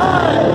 Ai!